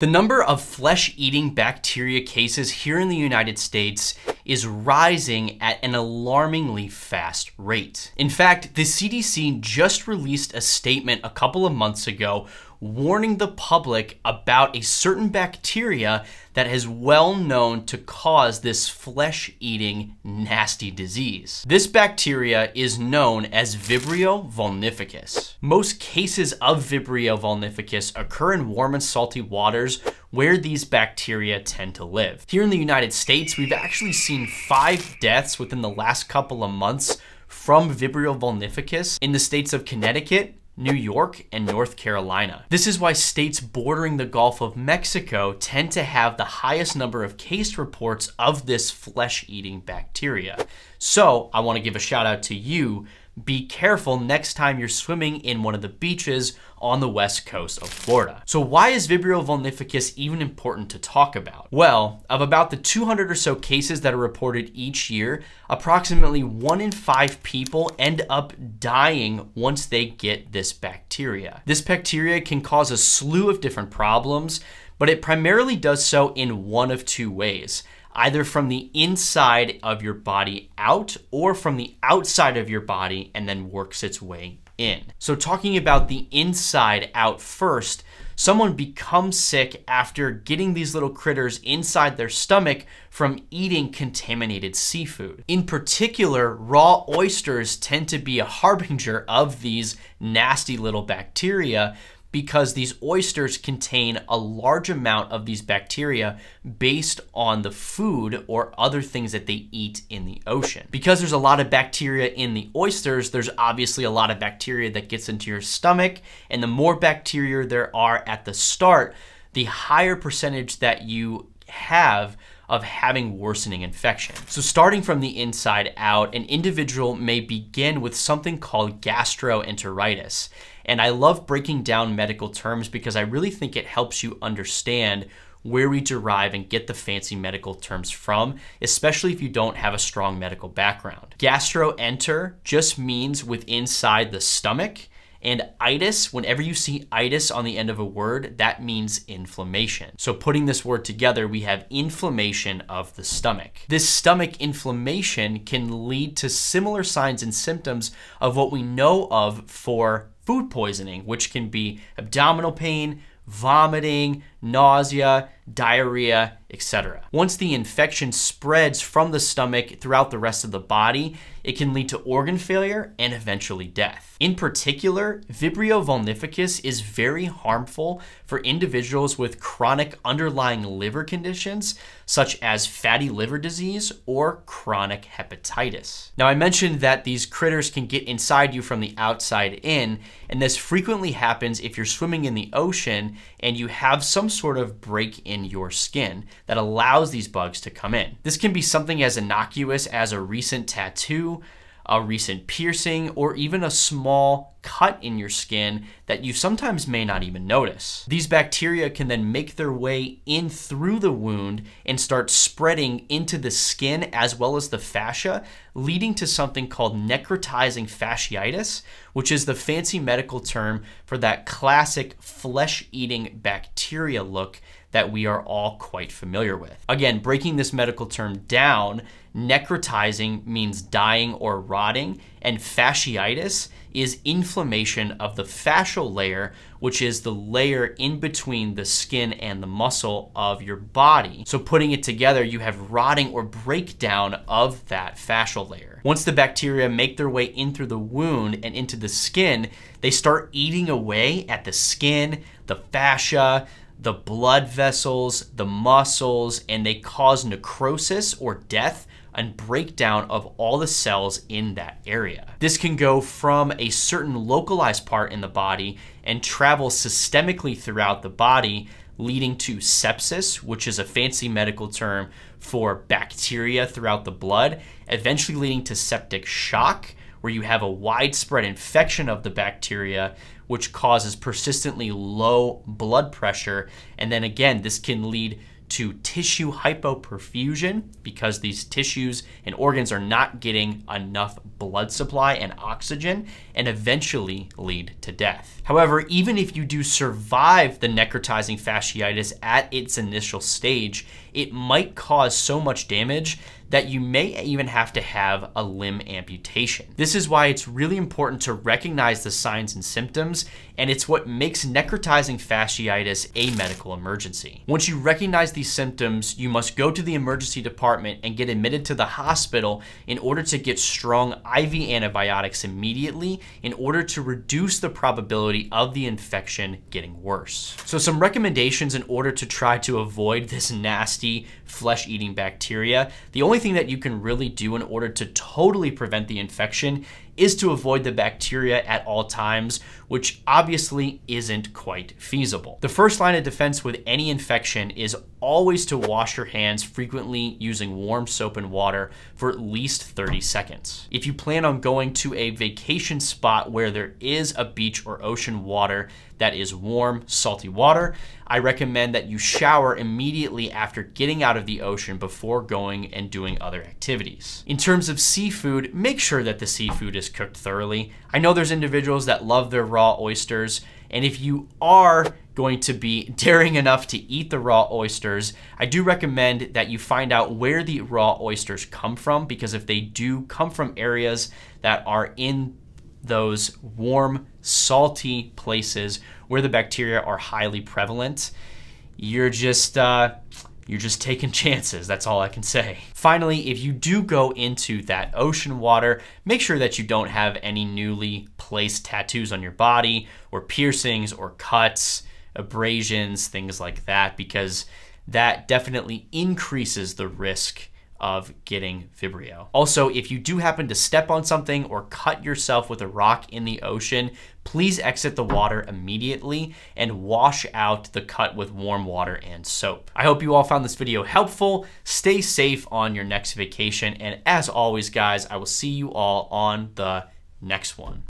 The number of flesh eating bacteria cases here in the United States is rising at an alarmingly fast rate. In fact, the CDC just released a statement a couple of months ago warning the public about a certain bacteria that is well known to cause this flesh eating nasty disease. This bacteria is known as Vibrio vulnificus. Most cases of Vibrio vulnificus occur in warm and salty waters where these bacteria tend to live. Here in the United States, we've actually seen five deaths within the last couple of months from Vibrio vulnificus in the states of Connecticut, New York, and North Carolina. This is why states bordering the Gulf of Mexico tend to have the highest number of case reports of this flesh-eating bacteria. So I wanna give a shout out to you be careful next time you're swimming in one of the beaches on the west coast of Florida. So why is Vibrio vulnificus even important to talk about? Well, of about the 200 or so cases that are reported each year, approximately one in five people end up dying once they get this bacteria. This bacteria can cause a slew of different problems, but it primarily does so in one of two ways either from the inside of your body out or from the outside of your body and then works its way in. So, talking about the inside out first, someone becomes sick after getting these little critters inside their stomach from eating contaminated seafood. In particular, raw oysters tend to be a harbinger of these nasty little bacteria because these oysters contain a large amount of these bacteria based on the food or other things that they eat in the ocean. Because there's a lot of bacteria in the oysters, there's obviously a lot of bacteria that gets into your stomach, and the more bacteria there are at the start, the higher percentage that you have of having worsening infection. So starting from the inside out, an individual may begin with something called gastroenteritis. And I love breaking down medical terms because I really think it helps you understand where we derive and get the fancy medical terms from, especially if you don't have a strong medical background. Gastroenter just means with inside the stomach. And itis, whenever you see itis on the end of a word, that means inflammation. So putting this word together, we have inflammation of the stomach. This stomach inflammation can lead to similar signs and symptoms of what we know of for food poisoning, which can be abdominal pain, vomiting, nausea, diarrhea, etc. Once the infection spreads from the stomach throughout the rest of the body, it can lead to organ failure and eventually death. In particular, Vibrio vulnificus is very harmful for individuals with chronic underlying liver conditions such as fatty liver disease or chronic hepatitis. Now I mentioned that these critters can get inside you from the outside in, and this frequently happens if you're swimming in the ocean and you have some sort of break in your skin that allows these bugs to come in. This can be something as innocuous as a recent tattoo, a recent piercing, or even a small cut in your skin that you sometimes may not even notice. These bacteria can then make their way in through the wound and start spreading into the skin as well as the fascia, leading to something called necrotizing fasciitis, which is the fancy medical term for that classic flesh eating bacteria look that we are all quite familiar with. Again, breaking this medical term down, necrotizing means dying or rotting, and fasciitis is inflammation of the fascial layer, which is the layer in between the skin and the muscle of your body. So putting it together, you have rotting or breakdown of that fascial layer. Once the bacteria make their way in through the wound and into the skin, they start eating away at the skin, the fascia, the blood vessels, the muscles, and they cause necrosis or death and breakdown of all the cells in that area. This can go from a certain localized part in the body and travel systemically throughout the body, leading to sepsis, which is a fancy medical term for bacteria throughout the blood, eventually leading to septic shock, where you have a widespread infection of the bacteria, which causes persistently low blood pressure. And then again, this can lead to tissue hypoperfusion because these tissues and organs are not getting enough blood supply and oxygen and eventually lead to death. However, even if you do survive the necrotizing fasciitis at its initial stage, it might cause so much damage that you may even have to have a limb amputation. This is why it's really important to recognize the signs and symptoms, and it's what makes necrotizing fasciitis a medical emergency. Once you recognize these symptoms, you must go to the emergency department and get admitted to the hospital in order to get strong IV antibiotics immediately in order to reduce the probability of the infection getting worse. So some recommendations in order to try to avoid this nasty flesh-eating bacteria. The only thing that you can really do in order to totally prevent the infection is to avoid the bacteria at all times, which obviously isn't quite feasible. The first line of defense with any infection is always to wash your hands frequently using warm soap and water for at least 30 seconds. If you plan on going to a vacation spot where there is a beach or ocean water that is warm, salty water, I recommend that you shower immediately after getting out of the ocean before going and doing other activities. In terms of seafood, make sure that the seafood is cooked thoroughly. I know there's individuals that love their raw oysters, and if you are going to be daring enough to eat the raw oysters, I do recommend that you find out where the raw oysters come from because if they do come from areas that are in those warm, salty places where the bacteria are highly prevalent, you're just uh, you're just taking chances. That's all I can say. Finally, if you do go into that ocean water, make sure that you don't have any newly placed tattoos on your body or piercings or cuts, abrasions, things like that, because that definitely increases the risk of getting Vibrio. Also, if you do happen to step on something or cut yourself with a rock in the ocean, please exit the water immediately and wash out the cut with warm water and soap. I hope you all found this video helpful. Stay safe on your next vacation. And as always, guys, I will see you all on the next one.